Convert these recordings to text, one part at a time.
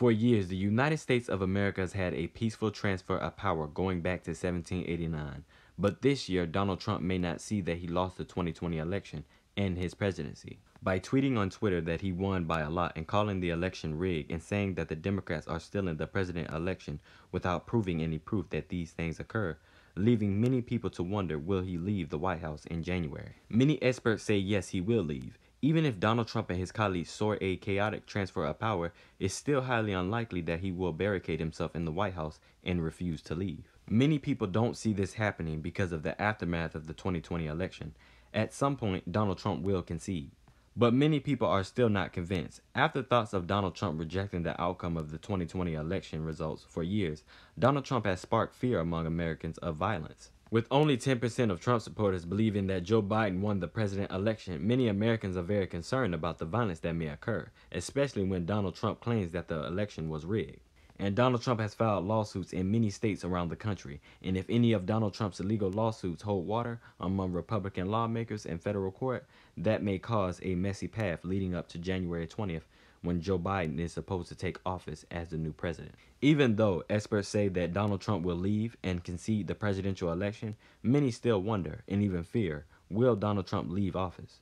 For years, the United States of America has had a peaceful transfer of power going back to 1789. But this year, Donald Trump may not see that he lost the 2020 election and his presidency. By tweeting on Twitter that he won by a lot and calling the election rigged and saying that the Democrats are still in the president election without proving any proof that these things occur, leaving many people to wonder will he leave the White House in January. Many experts say yes, he will leave. Even if Donald Trump and his colleagues soar a chaotic transfer of power, it's still highly unlikely that he will barricade himself in the White House and refuse to leave. Many people don't see this happening because of the aftermath of the 2020 election. At some point, Donald Trump will concede. But many people are still not convinced. After thoughts of Donald Trump rejecting the outcome of the 2020 election results for years, Donald Trump has sparked fear among Americans of violence. With only 10% of Trump supporters believing that Joe Biden won the president election, many Americans are very concerned about the violence that may occur, especially when Donald Trump claims that the election was rigged. And Donald Trump has filed lawsuits in many states around the country. And if any of Donald Trump's illegal lawsuits hold water among Republican lawmakers in federal court, that may cause a messy path leading up to January 20th when Joe Biden is supposed to take office as the new president. Even though experts say that Donald Trump will leave and concede the presidential election, many still wonder and even fear, will Donald Trump leave office?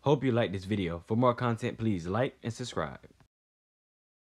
Hope you liked this video. For more content, please like and subscribe.